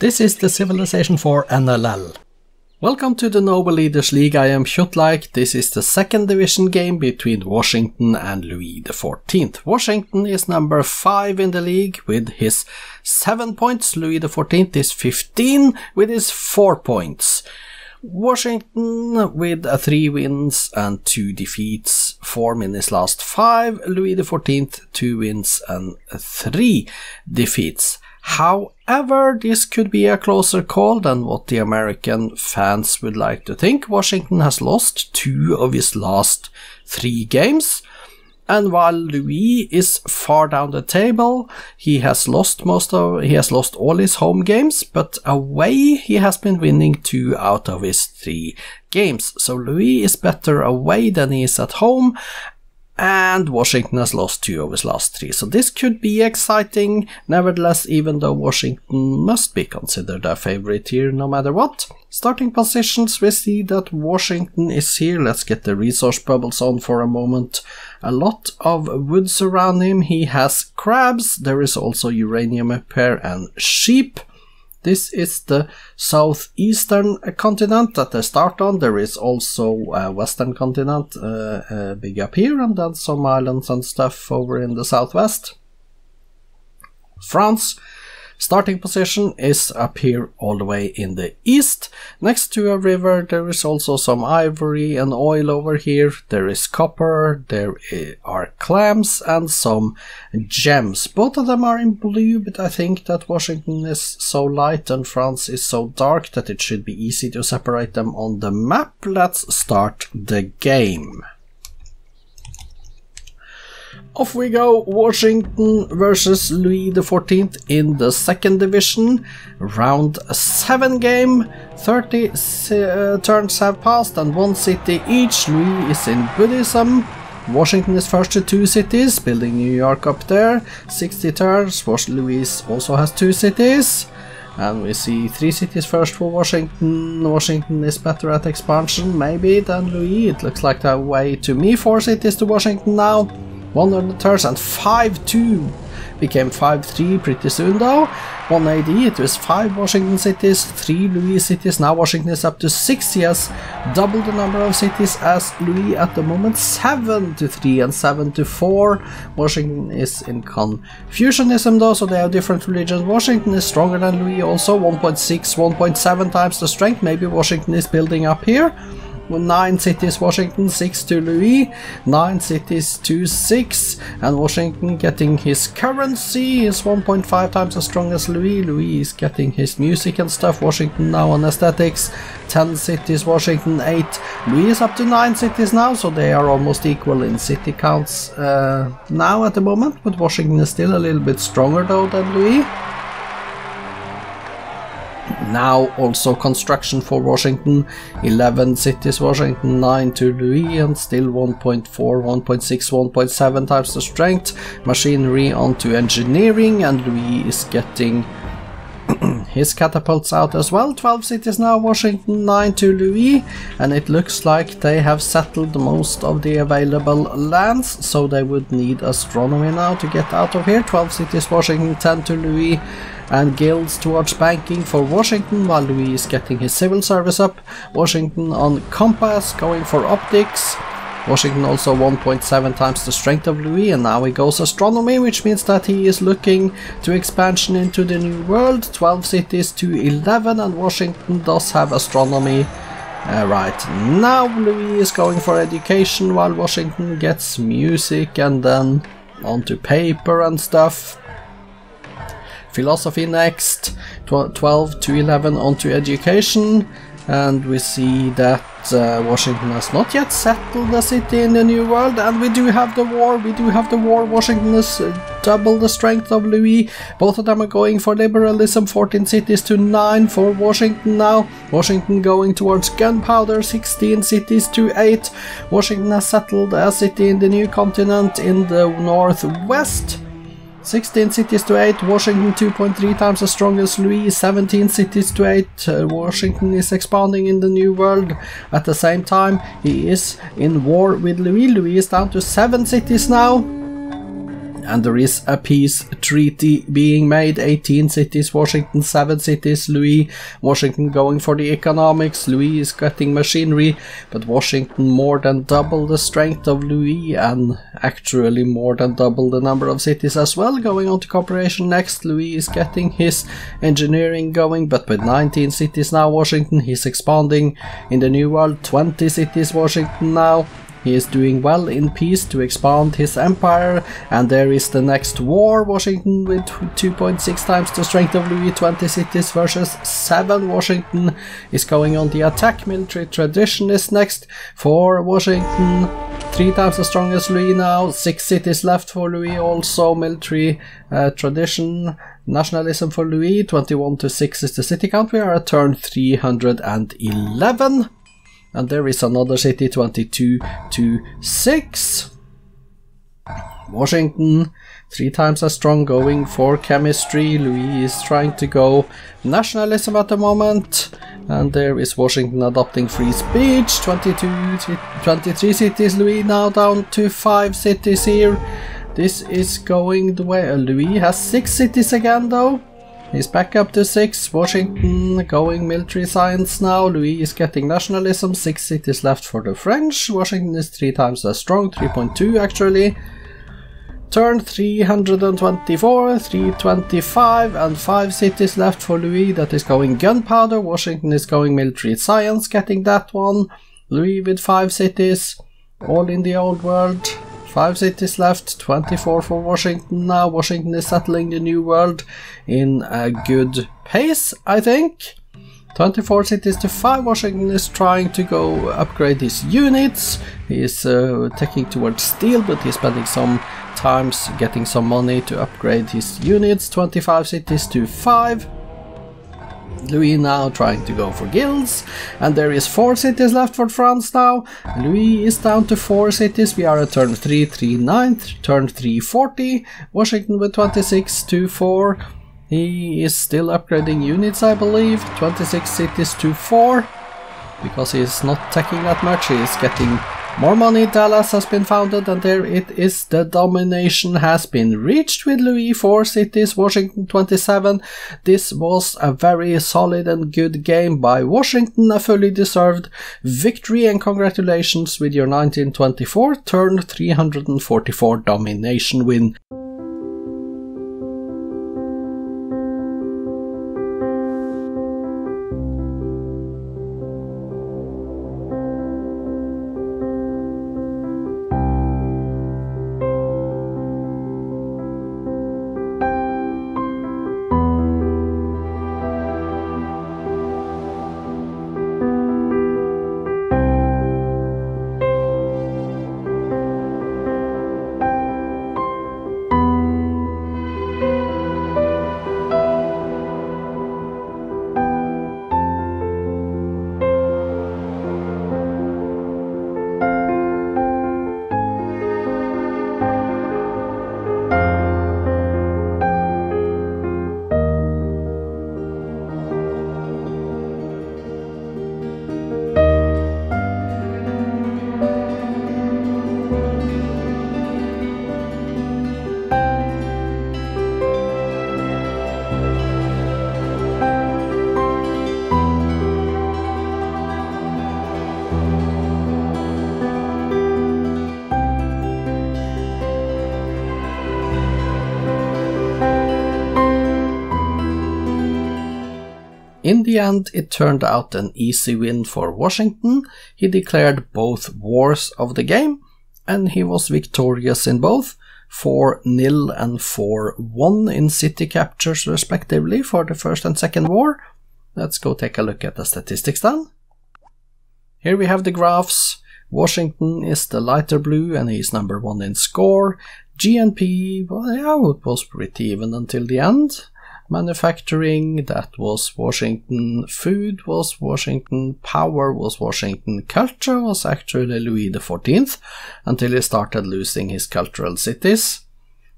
This is the Civilization 4 NLL. Welcome to the Noble Leaders League. I am Kjotleik. This is the second division game between Washington and Louis XIV. Washington is number 5 in the league with his 7 points. Louis XIV is 15 with his 4 points. Washington with uh, 3 wins and 2 defeats, form in his last 5. Louis XIV 2 wins and 3 defeats. However, this could be a closer call than what the American fans would like to think. Washington has lost two of his last three games. And while Louis is far down the table, he has lost most of, he has lost all his home games, but away he has been winning two out of his three games. So Louis is better away than he is at home, and Washington has lost two of his last three. So this could be exciting. Nevertheless, even though Washington must be considered a favorite here no matter what. Starting positions, we see that Washington is here. Let's get the resource bubbles on for a moment. A lot of woods around him. He has crabs. There is also uranium here and sheep. This is the southeastern continent that they start on. There is also a western continent uh, uh, big up here and then some islands and stuff over in the southwest. France Starting position is up here all the way in the east. Next to a river there is also some ivory and oil over here. There is copper, there are clams and some gems. Both of them are in blue but I think that Washington is so light and France is so dark that it should be easy to separate them on the map. Let's start the game. Off we go, Washington versus Louis XIV in the second division. Round 7 game, 30 uh, turns have passed and one city each. Louis is in Buddhism. Washington is first to two cities, building New York up there. 60 turns, Louis also has two cities. And we see three cities first for Washington. Washington is better at expansion, maybe, than Louis. It looks like the way to me. Four cities to Washington now. 100 turns and 5-2 became 5-3 pretty soon though. 1 AD it was 5 Washington cities, 3 Louis cities, now Washington is up to 6 yes, double the number of cities as Louis at the moment, 7 to 3 and 7 to 4. Washington is in Confucianism though, so they have different religions. Washington is stronger than Louis also, 1.6, 1.7 times the strength, maybe Washington is building up here. 9 cities Washington, 6 to Louis, 9 cities to 6, and Washington getting his currency is 1.5 times as strong as Louis. Louis is getting his music and stuff, Washington now on aesthetics, 10 cities Washington, 8. Louis is up to 9 cities now, so they are almost equal in city counts uh, now at the moment, but Washington is still a little bit stronger though than Louis. Now also construction for Washington, 11 cities Washington, 9 to Louis and still 1.4, 1.6, 1.7 times the strength. Machinery onto engineering and Louis is getting his catapults out as well. 12 cities now, Washington, 9 to Louis, and it looks like they have settled most of the available lands, so they would need astronomy now to get out of here. 12 cities, Washington, 10 to Louis, and guilds towards banking for Washington while Louis is getting his civil service up. Washington on compass going for optics. Washington also 1.7 times the strength of Louis and now he goes astronomy which means that he is looking to expansion into the new world 12 cities to 11 and Washington does have astronomy uh, right now Louis is going for education while Washington gets music and then onto paper and stuff philosophy next, 12 to 11 onto education, and we see that uh, Washington has not yet settled the city in the New World, and we do have the war, we do have the war, Washington is uh, double the strength of Louis, both of them are going for liberalism, 14 cities to 9 for Washington now, Washington going towards gunpowder, 16 cities to 8, Washington has settled a city in the new continent in the northwest, 16 cities to 8, Washington 2.3 times as strong as Louis, 17 cities to 8, uh, Washington is expanding in the new world. At the same time, he is in war with Louis, Louis is down to 7 cities now. And there is a peace treaty being made. 18 cities washington 7 cities louis washington going for the economics louis is getting machinery but washington more than double the strength of louis and actually more than double the number of cities as well going on to cooperation. Next louis is getting his engineering going but with 19 cities now washington he's expanding. In the new world 20 cities washington now he is doing well in peace to expand his empire, and there is the next war. Washington with 2.6 times the strength of Louis 20 cities versus 7. Washington is going on the attack. Military tradition is next for Washington. Three times as strong as Louis now. Six cities left for Louis. Also military uh, tradition. Nationalism for Louis. 21 to 6 is the city count. We are at turn 311 and there is another city 22 to 6 Washington three times as strong going for chemistry. Louis is trying to go nationalism at the moment. And there is Washington adopting free speech. 22 23 cities Louis now down to 5 cities here. This is going the way. Louis has 6 cities again though He's back up to 6, Washington going military science now, Louis is getting nationalism, 6 cities left for the French, Washington is 3 times as strong, 3.2 actually. Turn 324, 325 and 5 cities left for Louis. That is going gunpowder, Washington is going military science getting that one, Louis with 5 cities, all in the old world. Five cities left, 24 for Washington now. Washington is settling the new world in a good pace, I think. 24 cities to 5. Washington is trying to go upgrade his units. He is uh, taking towards steel, but he's spending some times getting some money to upgrade his units. 25 cities to 5. Louis now trying to go for guilds, and there is 4 cities left for France now. Louis is down to 4 cities, we are at turn 339, turn 340, Washington with 26 to 4. He is still upgrading units I believe, 26 cities to 4, because he's not taking that much, he is getting more money, Dallas has been founded, and there it is. The domination has been reached with Louis 4 cities, Washington 27. This was a very solid and good game by Washington, a fully deserved victory, and congratulations with your 1924 turn 344 domination win. The end, it turned out an easy win for Washington. He declared both wars of the game, and he was victorious in both, 4 0 and 4 1 in city captures, respectively, for the first and second war. Let's go take a look at the statistics then. Here we have the graphs. Washington is the lighter blue and he's number one in score. GNP, well, yeah, it was pretty even until the end manufacturing, that was Washington, food was Washington, power was Washington, culture was actually Louis XIV until he started losing his cultural cities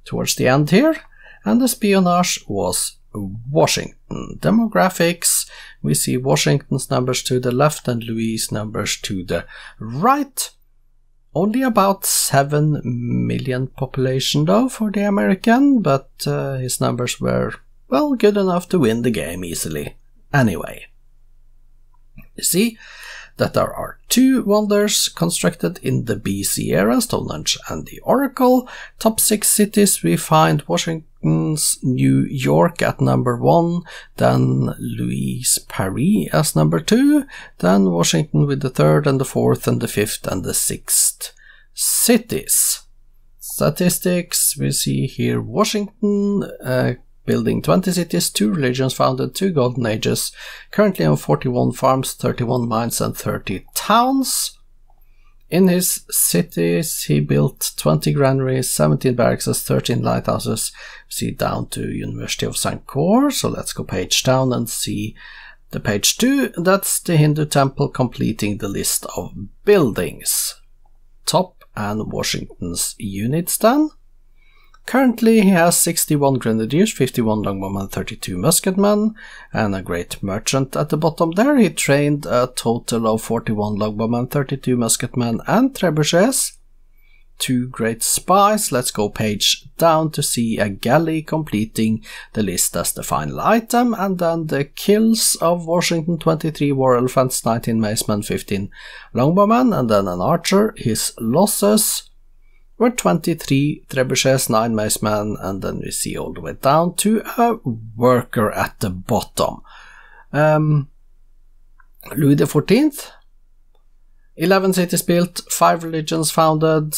towards the end here, and the espionage was Washington. Demographics, we see Washington's numbers to the left and Louis' numbers to the right. Only about 7 million population though for the American, but uh, his numbers were, well, good enough to win the game easily. Anyway. You see that there are two wonders constructed in the BC era, Stonehenge and the Oracle. Top six cities we find Washington's New York at number one, then Louis Paris as number two, then Washington with the third and the fourth and the fifth and the sixth cities. Statistics, we see here Washington, uh, building 20 cities, 2 religions founded, 2 golden ages, currently on 41 farms, 31 mines and 30 towns. In his cities, he built 20 granaries, 17 barracks, 13 lighthouses. See down to University of Sankore. So let's go page down and see the page 2. That's the Hindu temple completing the list of buildings. Top and Washington's units then. Currently, he has 61 grenadiers, 51 longbowmen, 32 musketmen, and a great merchant at the bottom there. He trained a total of 41 longbowmen, 32 musketmen, and trebuchets. Two great spies. Let's go page down to see a galley completing the list as the final item, and then the kills of Washington 23 war elephants, 19 macemen, 15 longbowmen, and then an archer. His losses were 23 trebuchets, 9 macemen, and then we see all the way down to a worker at the bottom. Um, Louis XIV, 11 cities built, 5 religions founded,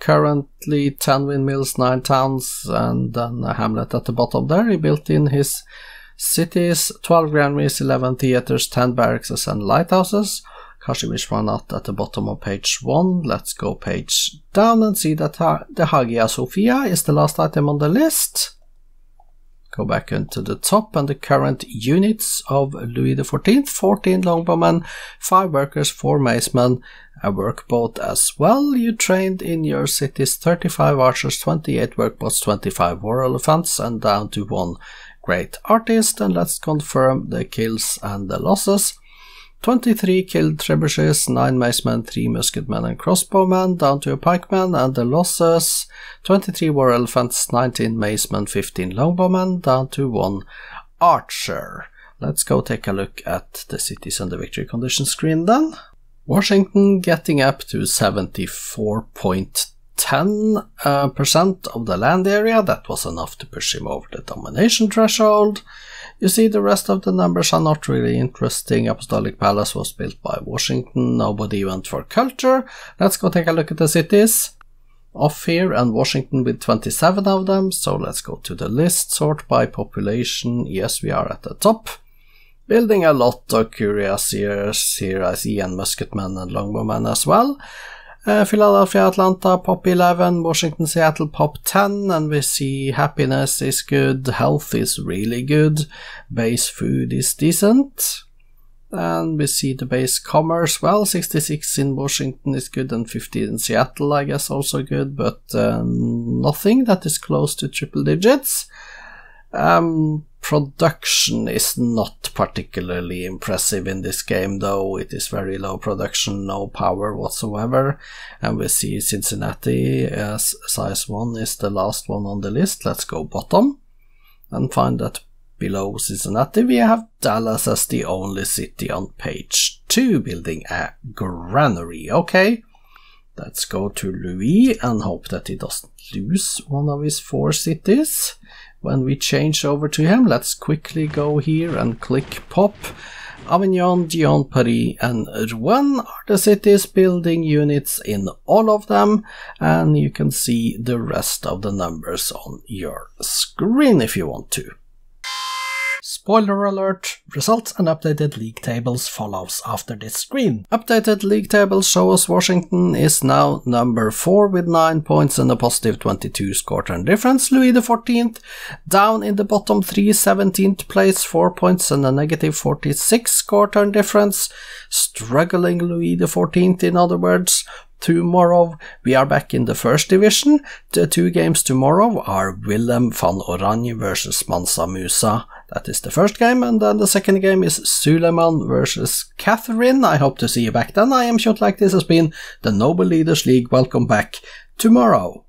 currently 10 windmills, 9 towns, and then a hamlet at the bottom there. He built in his cities, 12 granaries, 11 theaters, 10 barracks, and lighthouses. Kashi Vishwanath at the bottom of page 1. Let's go page down and see that the Hagia Sophia is the last item on the list. Go back into the top and the current units of Louis XIV, 14 longbowmen, 5 workers, 4 macemen, a workboat as well. You trained in your cities 35 archers, 28 workboats, 25 war elephants, and down to 1 great artist. And let's confirm the kills and the losses. 23 killed trebuchets, 9 macemen, 3 musketmen and crossbowmen, down to a pikeman, and the losses 23 war elephants, 19 macemen, 15 longbowmen, down to 1 archer. Let's go take a look at the cities and the victory condition screen then. Washington getting up to 74.10% uh, of the land area, that was enough to push him over the domination threshold. You see, the rest of the numbers are not really interesting. Apostolic Palace was built by Washington, nobody went for culture. Let's go take a look at the cities. Off here and Washington with 27 of them, so let's go to the list, sort by population. Yes, we are at the top. Building a lot of curiosities here, I see, and musketmen and longbowmen as well. Uh, Philadelphia, Atlanta, pop 11, Washington, Seattle, pop 10, and we see happiness is good, health is really good, base food is decent, and we see the base commerce, well, 66 in Washington is good, and 50 in Seattle, I guess, also good, but uh, nothing that is close to triple digits. Um, production is not particularly impressive in this game, though it is very low production, no power whatsoever. And we see Cincinnati as size 1 is the last one on the list. Let's go bottom and find that below Cincinnati we have Dallas as the only city on page 2 building a granary. Okay. Let's go to Louis and hope that he doesn't lose one of his four cities when we change over to him. Let's quickly go here and click pop. Avignon, Dijon, Paris and Rouen are the cities building units in all of them and you can see the rest of the numbers on your screen if you want to. Spoiler alert, results and updated league tables follows after this screen. Updated league tables show us Washington is now number 4 with 9 points and a positive 22 score turn difference. Louis XIV down in the bottom 3, 17th place, 4 points and a negative 46 score turn difference. Struggling Louis XIV in other words. Tomorrow we are back in the first division. The two games tomorrow are Willem van Oranje versus Mansa Musa That is the first game, and then the second game is Suleiman versus Catherine. I hope to see you back then. I am Kjotleik This has been the Noble Leaders League. Welcome back tomorrow.